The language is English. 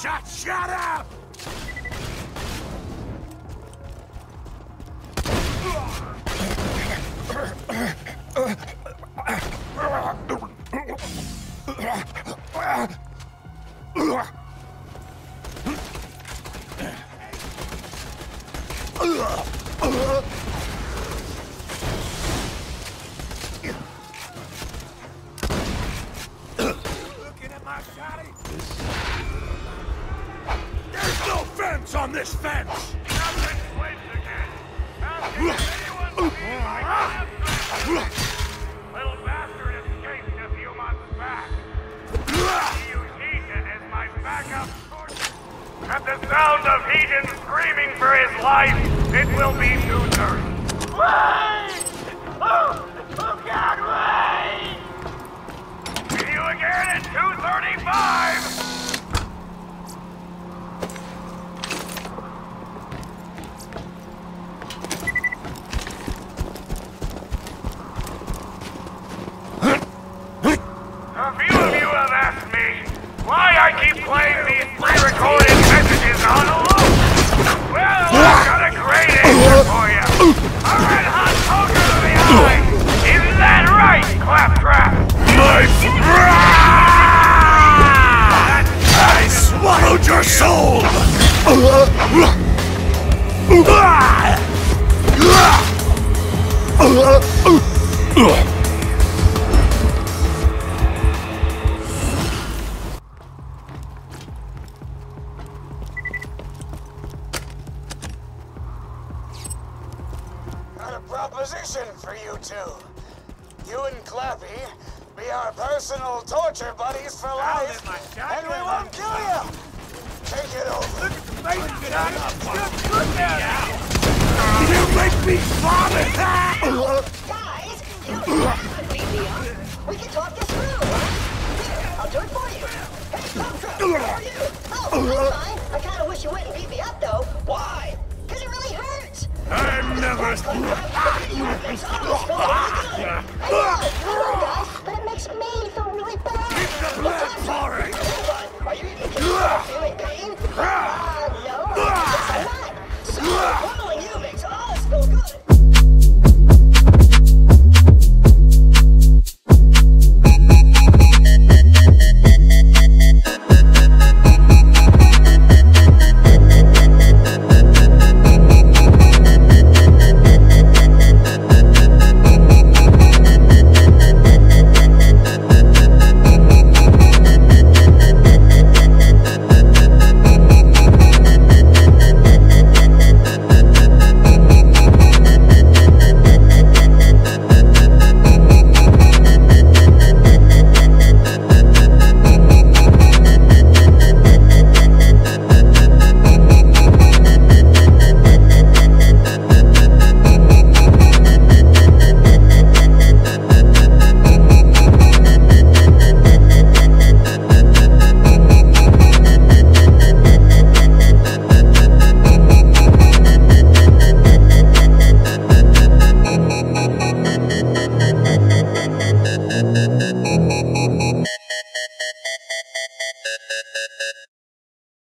Shut, shut, up! Looking as my backup source. At the sound of Heaton screaming for his life, it will be 2.30. Got a proposition for you two. You and Clappy be our personal torture buddies for life, and we won't kill you. Take it over. You make me vomit! Guys, you don't have to beat me up. We can talk this through, huh? Here, I'll do it for you. Hey, Pump Truck, how are you? Oh, I'm fine. I kind of wish you wouldn't beat me up, though. Why? Because it really hurts. I never... It's. I guys, but it makes me feel really bad. Keep the! Hold on, are you even feeling pain?